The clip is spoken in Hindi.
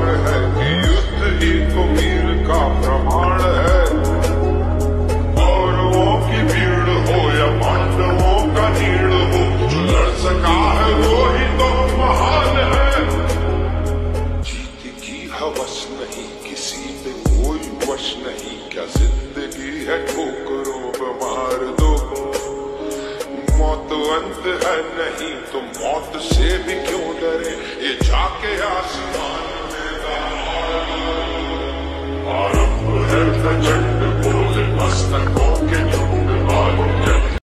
का है। युद्ध ही तो वीर का प्रमाण है। कौरवों की भीड़ हो या पांडवों का नीड़ हो जो लड़ सका है वो ही तो महान है। जीत की हवस नहीं, किसी पे कोई वश नहीं। क्या ज़िंदगी है ठोकरों पे मार दो? मौत अंत है नहीं तो मौत से भी क्यों डरे? ये जाके दहाड़ दो।